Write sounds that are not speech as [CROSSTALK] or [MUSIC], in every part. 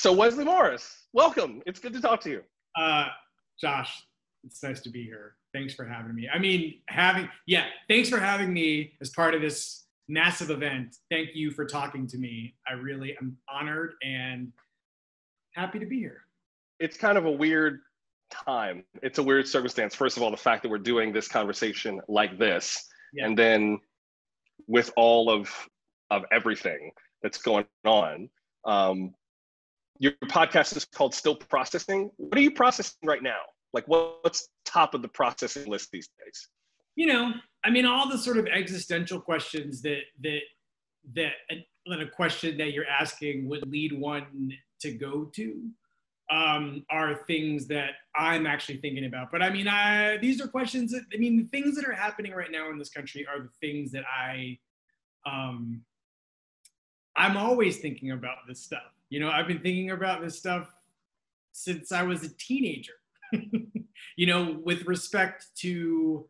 So Wesley Morris, welcome. It's good to talk to you. Uh, Josh, it's nice to be here. Thanks for having me. I mean, having yeah, thanks for having me as part of this massive event. Thank you for talking to me. I really am honored and happy to be here. It's kind of a weird time. It's a weird circumstance. First of all, the fact that we're doing this conversation like this, yeah. and then with all of of everything that's going on. Um, your podcast is called Still Processing. What are you processing right now? Like, what's top of the processing list these days? You know, I mean, all the sort of existential questions that that that that a question that you're asking would lead one to go to um, are things that I'm actually thinking about. But I mean, I, these are questions that I mean, the things that are happening right now in this country are the things that I, um, I'm always thinking about this stuff. You know, I've been thinking about this stuff since I was a teenager. [LAUGHS] you know, with respect to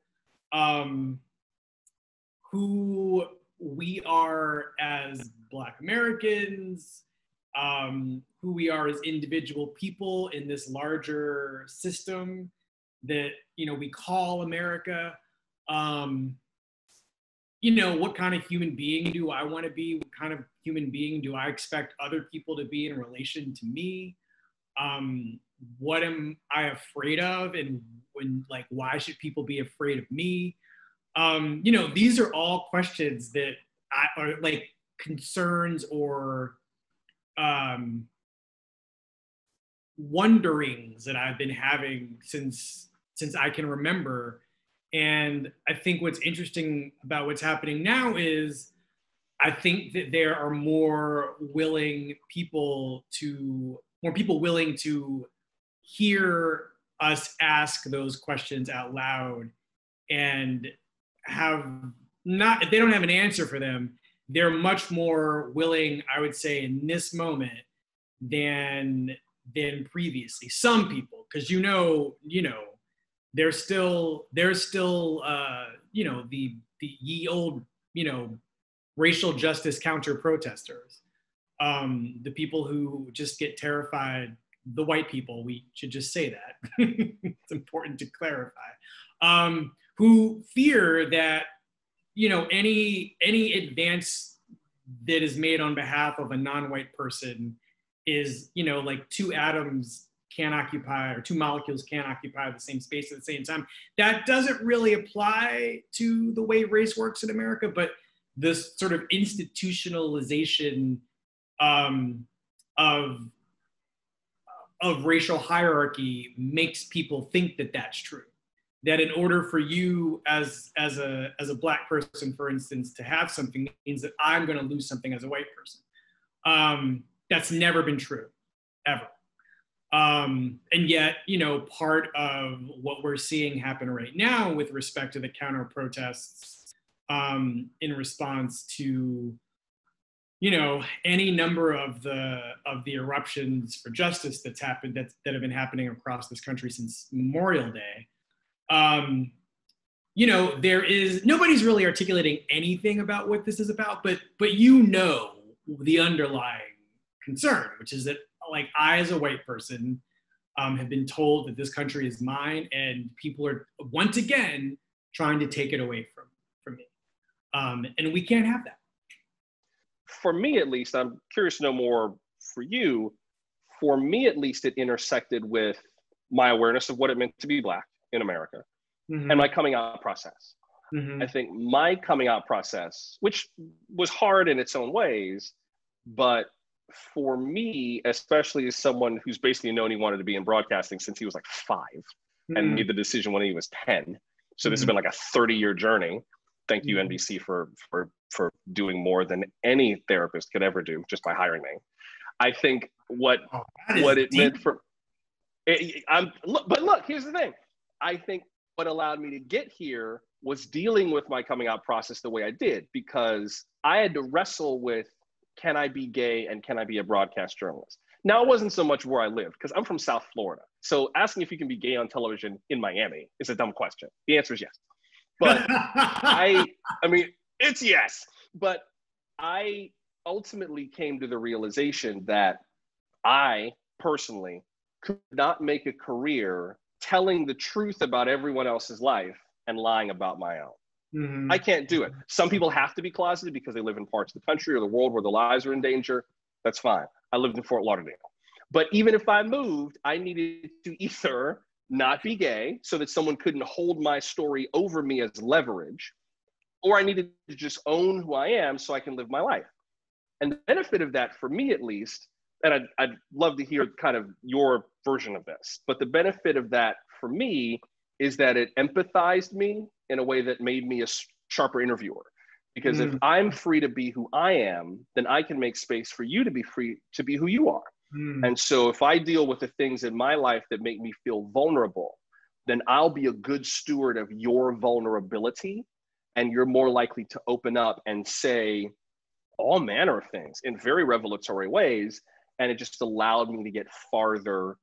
um, who we are as Black Americans, um, who we are as individual people in this larger system that you know we call America. Um, you know, what kind of human being do I want to be? What kind of human being do I expect other people to be in relation to me? Um, what am I afraid of, and when like why should people be afraid of me? Um, you know, these are all questions that I, are like concerns or um, wonderings that I've been having since since I can remember. And I think what's interesting about what's happening now is I think that there are more willing people to more people willing to hear us ask those questions out loud and have not if they don't have an answer for them they're much more willing i would say in this moment than than previously. Some people because you know you know there's still there's still uh you know the the ye old you know racial justice counter protesters. Um the people who just get terrified the white people we should just say that. [LAUGHS] It's important to clarify. Um who fear that you know any any advance that is made on behalf of a non-white person is you know like two atoms can't occupy or two molecules can't occupy the same space at the same time. That doesn't really apply to the way race works in america but this sort of institutionalization um, of of racial hierarchy makes people think that that's true. That in order for you as as a as a black person for instance to have something means that i'm going to lose something as a white person. Um, that's never been true ever um, and yet you know part of what we're seeing happen right now with respect to the counter protests um, in response to you know any number of the of the eruptions for justice that's happened that, that have been happening across this country since memorial day um, you know, there is nobody's really articulating anything about what this is about, but but you know the underlying concern, which is that like I as a white person um, have been told that this country is mine, and people are once again trying to take it away from from me, um, and we can't have that. For me, at least, I'm curious to know more. For you, for me at least, it intersected with my awareness of what it meant to be black in America mm-hmm. and my coming out process. Mm-hmm. I think my coming out process, which was hard in its own ways, but for me, especially as someone who's basically known he wanted to be in broadcasting since he was like 5 mm-hmm. and made the decision when he was 10. So this has been like a 30 year journey. Thank you, mm-hmm. NBC, for for for doing more than any therapist could ever do just by hiring me. I think what oh, what it deep. meant for it, I'm look, but look, here's the thing. I think what allowed me to get here was dealing with my coming out process the way I did because I had to wrestle with can I be gay and can I be a broadcast journalist? Now, it wasn't so much where I lived because I'm from South Florida. So asking if you can be gay on television in Miami is a dumb question. The answer is yes. But [LAUGHS] I, I mean, it's yes. But I ultimately came to the realization that I personally could not make a career telling the truth about everyone else's life and lying about my own. Mm-hmm. I can't do it. Some people have to be closeted because they live in parts of the country or the world where their lives are in danger. That's fine. I lived in Fort Lauderdale. But even if I moved, I needed to either not be gay so that someone couldn't hold my story over me as leverage, or I needed to just own who I am so I can live my life. And the benefit of that, for me at least, and I'd, I'd love to hear kind of your version of this, but the benefit of that for me is that it empathized me in a way that made me a sharper interviewer. Because mm. if I'm free to be who I am, then I can make space for you to be free to be who you are. Mm. And so if I deal with the things in my life that make me feel vulnerable, then I'll be a good steward of your vulnerability. And you're more likely to open up and say all manner of things in very revelatory ways. And it just allowed me to get farther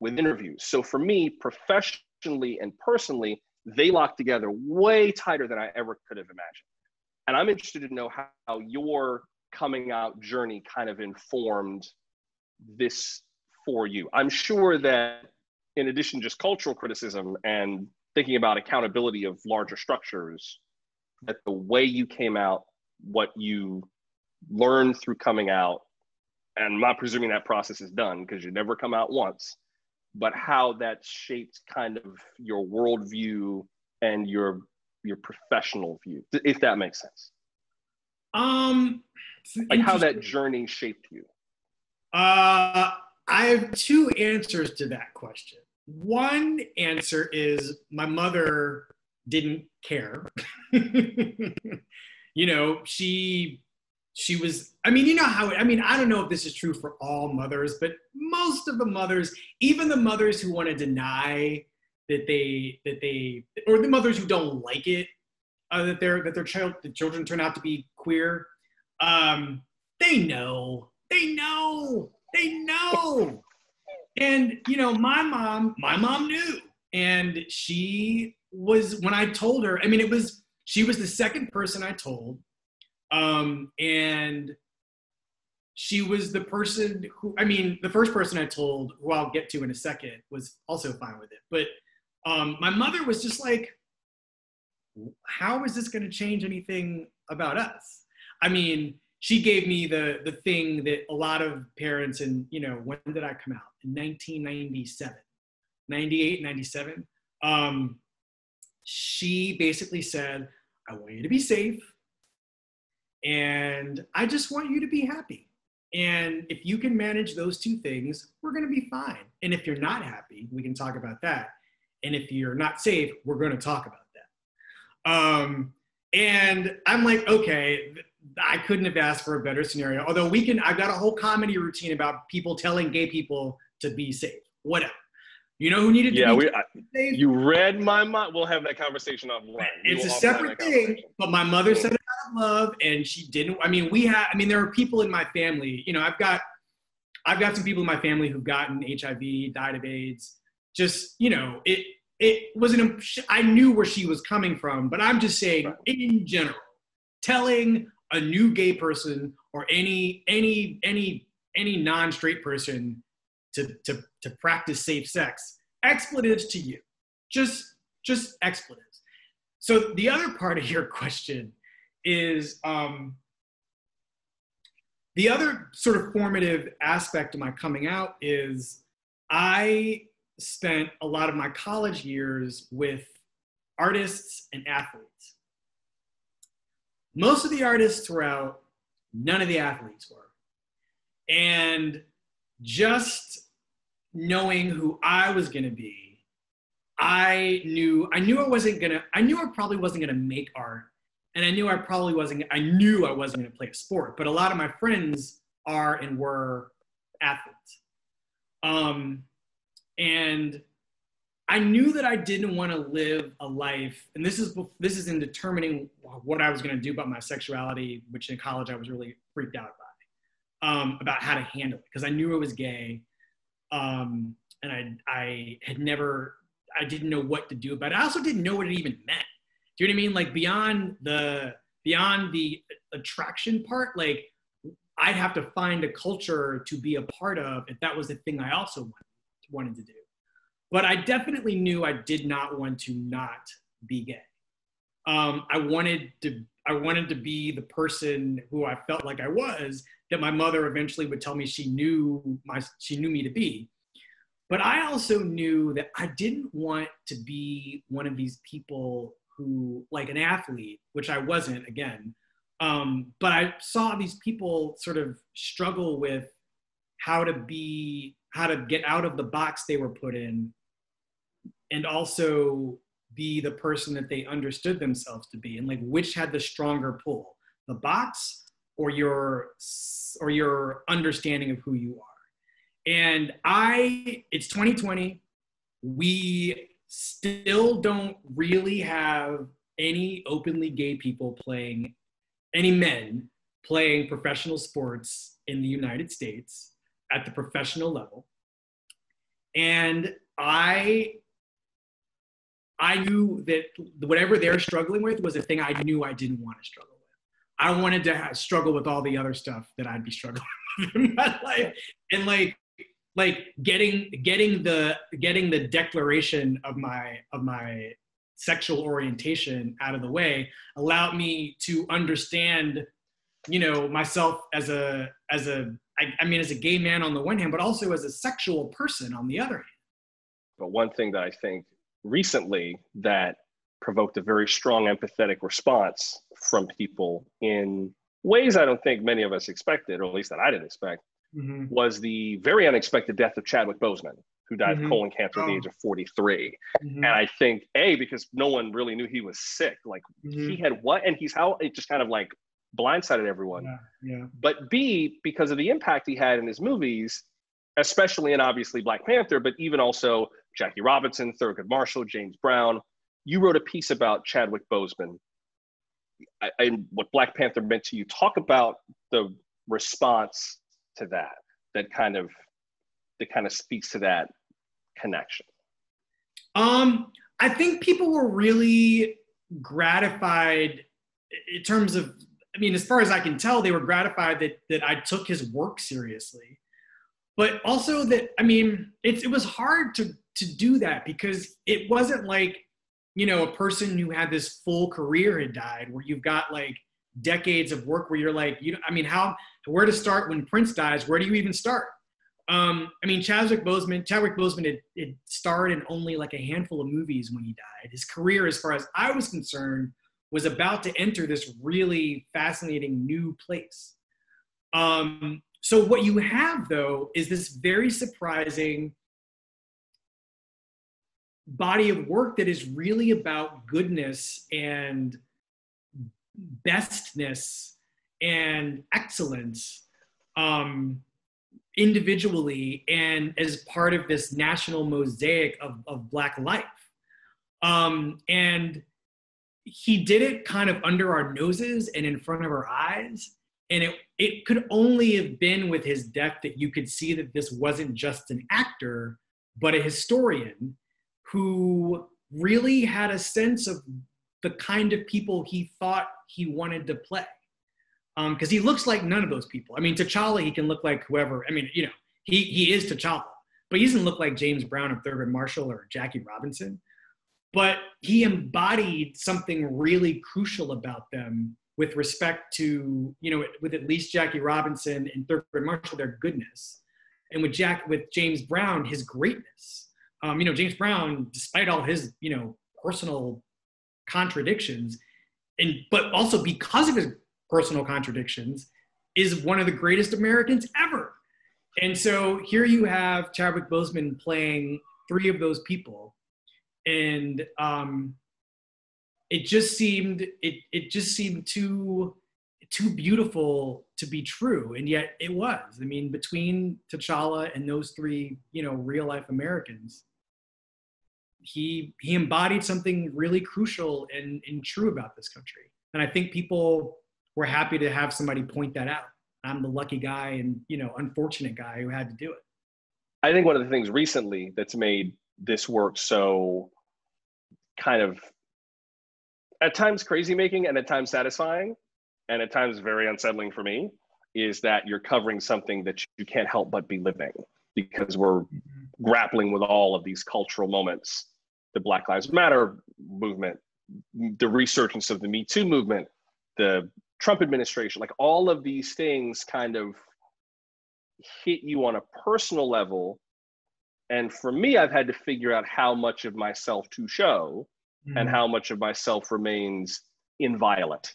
with interviews. So for me, professionally and personally, they lock together way tighter than I ever could have imagined. And I'm interested to know how, how your coming out journey kind of informed this for you. I'm sure that in addition just cultural criticism and thinking about accountability of larger structures, that the way you came out, what you learned through coming out, and I'm not presuming that process is done because you never come out once, but how that shaped kind of your worldview and your your professional view, if that makes sense. Um, like how that journey shaped you. Uh, I have two answers to that question. One answer is my mother didn't care. [LAUGHS] you know, she she was i mean you know how i mean i don't know if this is true for all mothers but most of the mothers even the mothers who want to deny that they that they or the mothers who don't like it uh, that their that their child the children turn out to be queer um they know they know they know. And you know my mom my mom knew. And she was when i told her i mean it was she was the second person i told um, and she was the person who, I mean, the first person I told, who I'll get to in a second, was also fine with it. But um, my mother was just like, how is this going to change anything about us? I mean, she gave me the the thing that a lot of parents and you know when did i come out in 1997 98 97 um, she basically said i want you to be safe and I just want you to be happy. And if you can manage those two things, we're going to be fine. And if you're not happy, we can talk about that. And if you're not safe, we're going to talk about that. Um, and I'm like, okay, I couldn't have asked for a better scenario. Although we can, I've got a whole comedy routine about people telling gay people to be safe. Whatever. You know who needed yeah, to be we, I, You read my mind. We'll have that conversation offline. It's a separate thing, but my mother said it out of love, and she didn't. I mean, we have. I mean, there are people in my family. You know, I've got, I've got some people in my family who've gotten HIV, died of AIDS. Just you know, it it wasn't. I knew where she was coming from, but I'm just saying, in general, telling a new gay person or any any any any non-straight person to, to, to practice safe sex. Expletives to you, just, just expletives. So the other part of your question is um, the other sort of formative aspect of my coming out is I spent a lot of my college years with artists and athletes. Most of the artists were out, none of the athletes were. And just knowing who I was going to be, I knew I knew I wasn't gonna I knew I probably wasn't gonna make art, and I knew I probably wasn't I knew I wasn't gonna play a sport. But a lot of my friends are and were athletes, um, and I knew that I didn't want to live a life, and this is this is in determining what I was going to do about my sexuality, which in college I was really freaked out by, um, about how to handle it because I knew I was gay, um, and I I had never I didn't know what to do about it. I also didn't know what it even meant. Do you know what I mean? Like beyond the beyond the attraction part, like I'd have to find a culture to be a part of if that was the thing I also wanted, wanted to do. But I definitely knew I did not want to not be gay. Um, I wanted to I wanted to be the person who I felt like I was that my mother eventually would tell me she knew my she knew me to be. But I also knew that I didn't want to be one of these people who like an athlete, which I wasn't again. Um, but I saw these people sort of struggle with how to be how to get out of the box they were put in and also be the person that they understood themselves to be and like which had the stronger pull the box or your or your understanding of who you are and i it's 2020 we still don't really have any openly gay people playing any men playing professional sports in the united states at the professional level and i I knew that whatever they're struggling with was a thing I knew I didn't want to struggle with. I wanted to have, struggle with all the other stuff that I'd be struggling [LAUGHS] with in my life, and like like getting getting the getting the declaration of my of my sexual orientation out of the way allowed me to understand you know myself as a as a I, I mean as a gay man on the one hand but also as a sexual person on the other hand. But one thing that i think recently that provoked a very strong empathetic response from people in ways I don't think many of us expected, or at least that I didn't expect, mm-hmm. was the very unexpected death of Chadwick Boseman, who died mm-hmm. of colon cancer at the oh. age of 43. Mm-hmm. And I think, A, because no one really knew he was sick. Like mm-hmm. he had what? And he's how it just kind of like blindsided everyone. Yeah, yeah. But B, because of the impact he had in his movies, especially in obviously Black Panther, but even also Jackie Robinson, Thurgood Marshall, James Brown. You wrote a piece about Chadwick Boseman and what Black Panther meant to you. Talk about the response to that, that kind of, that kind of speaks to that connection. Um, I think people were really gratified in terms of, I mean, as far as I can tell, they were gratified that that I took his work seriously, but also that I mean, it, it was hard to to do that because it wasn't like you know a person who had this full career had died where you've got like decades of work where you're like you know i mean how where to start when prince dies where do you even start um, I mean, Chadwick Boseman, Chadwick Boseman had, had, starred in only like a handful of movies when he died. His career, as far as I was concerned, was about to enter this really fascinating new place. Um, so what you have though is this very surprising body of work that is really about goodness and bestness and excellence um, individually and as part of this national mosaic of, of Black life. Um, and he did it kind of under our noses and in front of our eyes. And it, it could only have been with his death that you could see that this wasn't just an actor, but a historian who really had a sense of the kind of people he thought he wanted to play. Because um, he looks like none of those people. I mean, T'Challa, he can look like whoever. I mean, you know, he, he is T'Challa, but he doesn't look like James Brown or Thurgood Marshall or Jackie Robinson. But he embodied something really crucial about them with respect to, you know, with at least Jackie Robinson and Thurgood Marshall, their goodness. And with Jack, with James Brown, his greatness um, you know, James Brown, despite all his, you know, personal contradictions, and but also because of his personal contradictions, is one of the greatest Americans ever. And so here you have Chadwick Boseman playing three of those people, and um, it just seemed it it just seemed too too beautiful to be true. And yet it was. I mean between t'challa and those three you know real life americans he he embodied something really crucial and, and true about this country. And i think people were happy to have somebody point that out i'm the lucky guy and you know unfortunate guy who had to do it i think one of the things recently that's made this work so kind of at times crazy making and at times satisfying and at times very unsettling for me is that you're covering something that you can't help but be living because we're mm-hmm. grappling with all of these cultural moments the black lives matter movement the resurgence of the me too movement the trump administration like all of these things kind of hit you on a personal level and for me i've had to figure out how much of myself to show mm-hmm. and how much of myself remains inviolate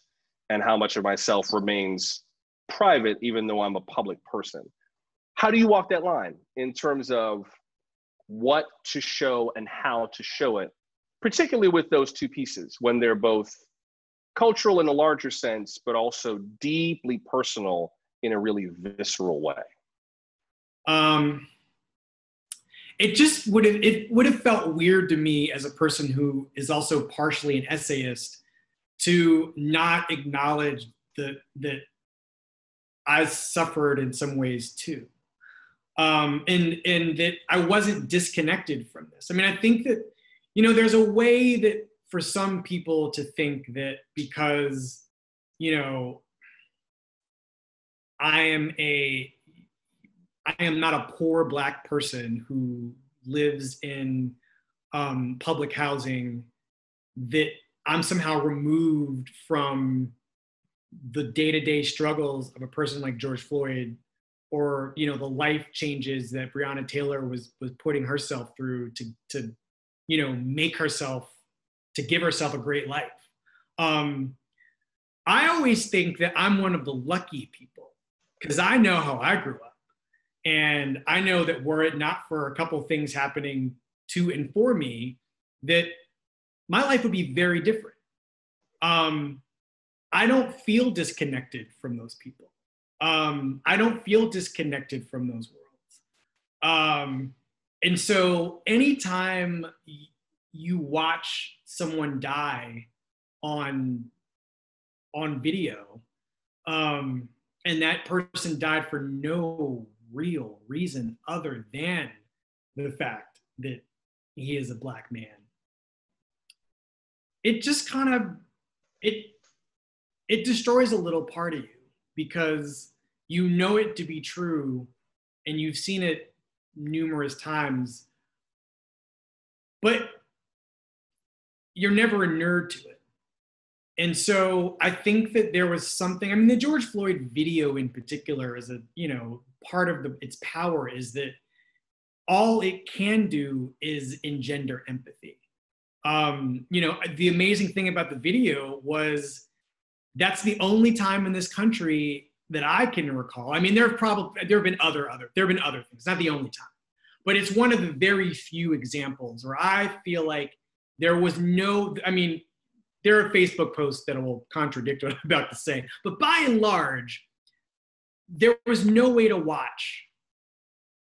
and how much of myself remains private even though i'm a public person how do you walk that line in terms of what to show and how to show it particularly with those two pieces when they're both cultural in a larger sense but also deeply personal in a really visceral way um it just would have it would have felt weird to me as a person who is also partially an essayist to not acknowledge that that I suffered in some ways too. Um, and and that I wasn't disconnected from this. I mean, I think that you know there's a way that for some people to think that because you know I am a I am not a poor black person who lives in um, public housing that I'm somehow removed from the day-to-day struggles of a person like George Floyd or you know the life changes that Breonna Taylor was was putting herself through to to you know make herself to give herself a great life. Um, I always think that I'm one of the lucky people because I know how I grew up. And I know that were it not for a couple things happening to and for me, that my life would be very different. Um, I don't feel disconnected from those people. Um, I don't feel disconnected from those worlds. Um, and so anytime you watch someone die on on video, um, and that person died for no real reason other than the fact that he is a black man. It just kind of it it destroys a little part of you because you know it to be true and you've seen it numerous times. But you're never a nerd to it and so i think that there was something i mean the george floyd video in particular is a you know part of the, its power is that all it can do is engender empathy. Um, you know, the amazing thing about the video was that's the only time in this country that I can recall. I mean, there have probably there have been other other there have been other things, not the only time, but it's one of the very few examples where I feel like there was no. I mean, there are Facebook posts that will contradict what I'm about to say, but by and large, there was no way to watch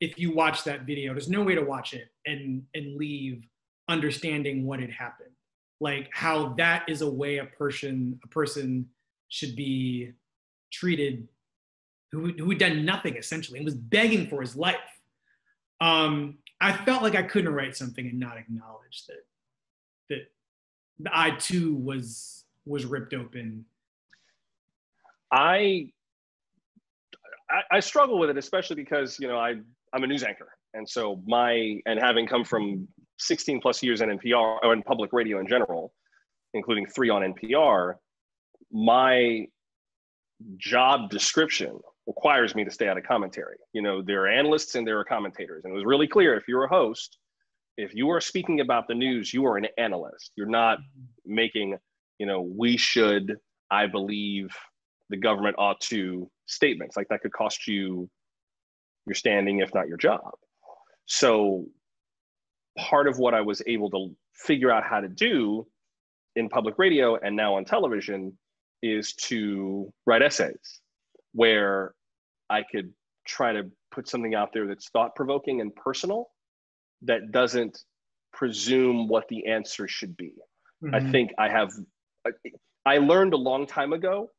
if you watch that video there's no way to watch it and and leave understanding what had happened like how that is a way a person a person should be treated who, who had done nothing essentially and was begging for his life um i felt like i couldn't write something and not acknowledge that that i too was was ripped open. I I, I struggle with it, especially because you know I I'm a news anchor, and so my and having come from 16 plus years in NPR or in public radio in general, including three on NPR, my job description requires me to stay out of commentary. You know, there are analysts and there are commentators, and it was really clear if you're a host, if you are speaking about the news, you are an analyst. You're not making, you know, we should, I believe, the government ought to statements like that could cost you your standing if not your job so part of what i was able to figure out how to do in public radio and now on television is to write essays where i could try to put something out there that's thought provoking and personal that doesn't presume what the answer should be mm-hmm. i think i have i learned a long time ago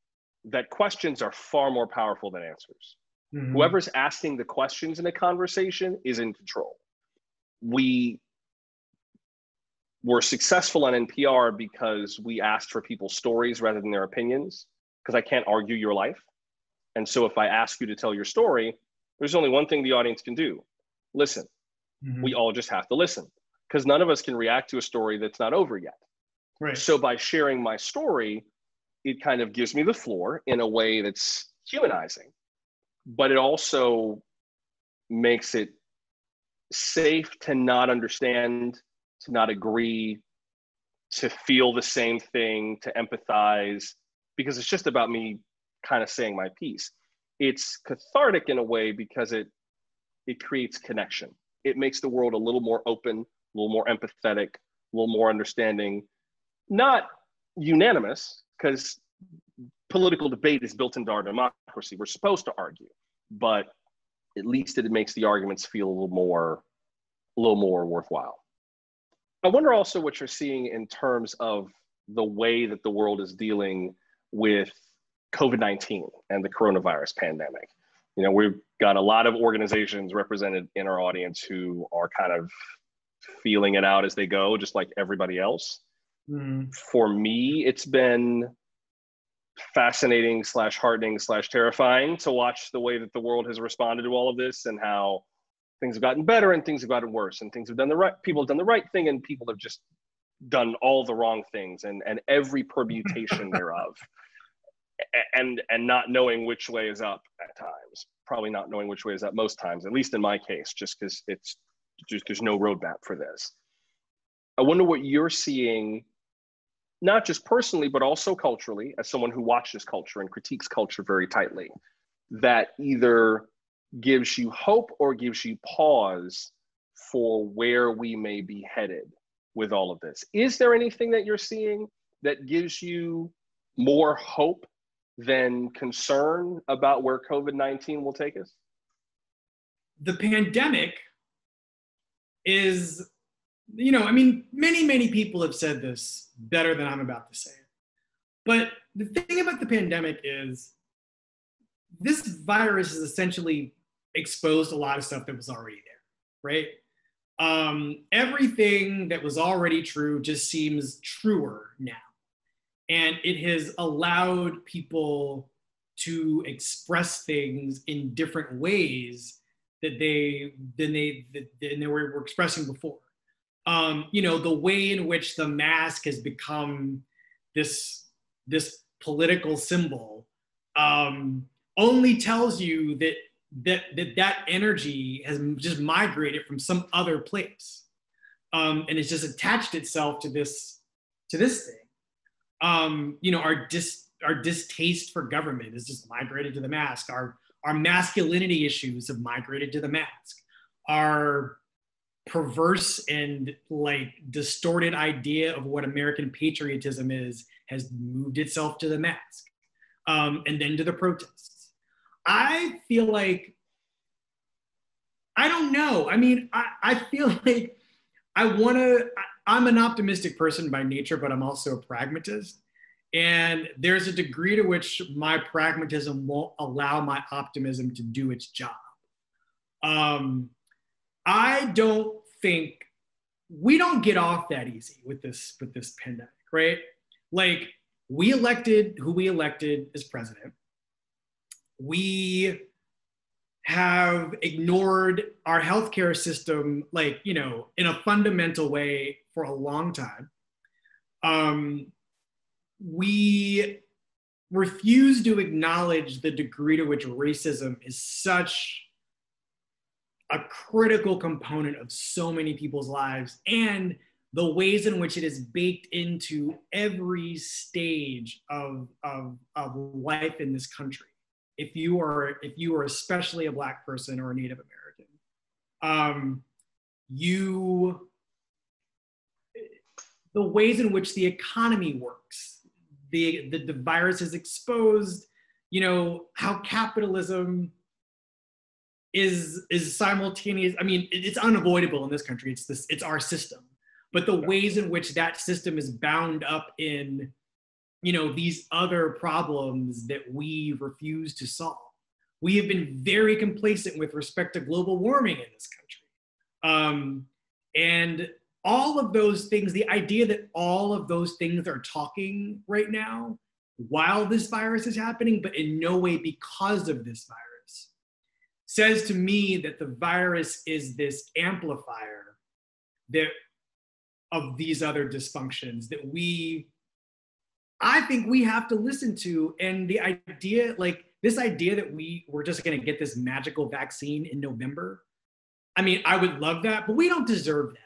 that questions are far more powerful than answers. Mm-hmm. Whoever's asking the questions in a conversation is in control. We were successful on NPR because we asked for people's stories rather than their opinions, because I can't argue your life. And so if I ask you to tell your story, there's only one thing the audience can do listen. Mm-hmm. We all just have to listen because none of us can react to a story that's not over yet. Right. So by sharing my story, it kind of gives me the floor in a way that's humanizing, but it also makes it safe to not understand, to not agree, to feel the same thing, to empathize, because it's just about me kind of saying my piece. It's cathartic in a way because it it creates connection. It makes the world a little more open, a little more empathetic, a little more understanding. Not unanimous, because political debate is built into our democracy. We're supposed to argue, but at least it makes the arguments feel a little more, a little more worthwhile. I wonder also what you're seeing in terms of the way that the world is dealing with COVID 19 and the coronavirus pandemic. You know, we've got a lot of organizations represented in our audience who are kind of feeling it out as they go, just like everybody else. Mm. For me, it's been fascinating slash heartening slash terrifying to watch the way that the world has responded to all of this and how things have gotten better and things have gotten worse and things have done the right people have done the right thing and people have just done all the wrong things and and every permutation [LAUGHS] thereof and and not knowing which way is up at times. Probably not knowing which way is up most times at least in my case just because it's just there's no roadmap for this. I wonder what you're seeing not just personally but also culturally as someone who watches culture and critiques culture very tightly that either gives you hope or gives you pause for where we may be headed with all of this. Is there anything that you're seeing that gives you more hope than concern about where COVID 19 will take us? The pandemic is, you know, I mean, many, many people have said this better than I'm about to say it. But the thing about the pandemic is this virus has essentially exposed a lot of stuff that was already there, right? Um, everything that was already true just seems truer now and it has allowed people to express things in different ways that they than they than they were, expressing before. Um, you know, the way in which the mask has become this this political symbol um, only tells you that that that that energy has just migrated from some other place um, and it's just attached itself to this to this thing um, you know, our dis our distaste for government has just migrated to the mask. Our our masculinity issues have migrated to the mask. Our perverse and like distorted idea of what American patriotism is has moved itself to the mask, um, and then to the protests. I feel like I don't know. I mean, I, I feel [LAUGHS] like I want to. I'm an optimistic person by nature, but I'm also a pragmatist. And there's a degree to which my pragmatism won't allow my optimism to do its job. Um, I don't think we don't get off that easy with this with this pandemic, right? Like we elected who we elected as president. We have ignored our healthcare system, like you know, in a fundamental way for a long time. Um, we refuse to acknowledge the degree to which racism is such a critical component of so many people's lives and the ways in which it is baked into every stage of, of, of life in this country if you are if you are especially a black person or a native american um, you the ways in which the economy works. The, the, the virus has exposed, you know, how capitalism is is simultaneous. I mean, it's unavoidable in this country. It's this, it's our system. But the ways in which that system is bound up in, you know, these other problems that we refuse to solve. We have been very complacent with respect to global warming in this country. Um, and all of those things, the idea that all of those things are talking right now while this virus is happening, but in no way because of this virus, says to me that the virus is this amplifier that of these other dysfunctions that we I think we have to listen to. And the idea, like this idea that we we're just gonna get this magical vaccine in November. I mean, I would love that, but we don't deserve that.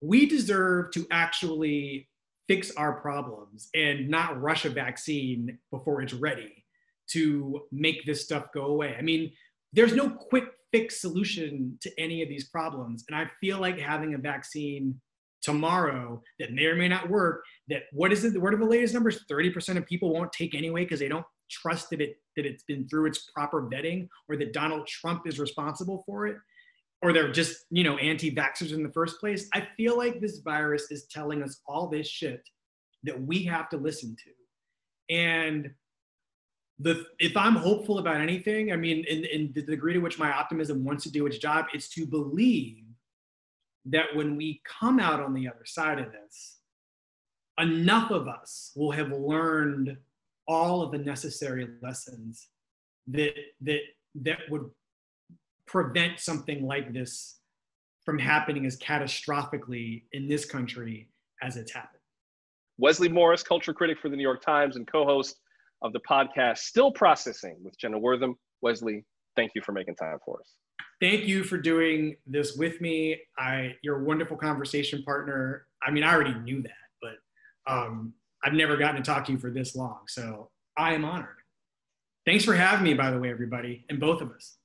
We deserve to actually fix our problems and not rush a vaccine before it's ready to make this stuff go away. I mean, there's no quick fix solution to any of these problems. And I feel like having a vaccine tomorrow that may or may not work, that what is it, what are the latest numbers? 30% of people won't take anyway because they don't trust that it that it's been through its proper vetting or that Donald Trump is responsible for it or they're just you know anti-vaxxers in the first place i feel like this virus is telling us all this shit that we have to listen to. And the if i'm hopeful about anything i mean in, in the degree to which my optimism wants to do its job it's to believe that when we come out on the other side of this enough of us will have learned all of the necessary lessons that that that would prevent something like this from happening as catastrophically in this country as it's happened. Wesley Morris, culture critic for the New York Times and co host of the podcast Still Processing with Jenna Wortham. Wesley, thank you for making time for us. Thank you for doing this with me. I, you're a wonderful conversation partner. I mean, I already knew that, but um, I've never gotten to talk to you for this long. So I am honored. Thanks for having me, by the way, everybody, and both of us.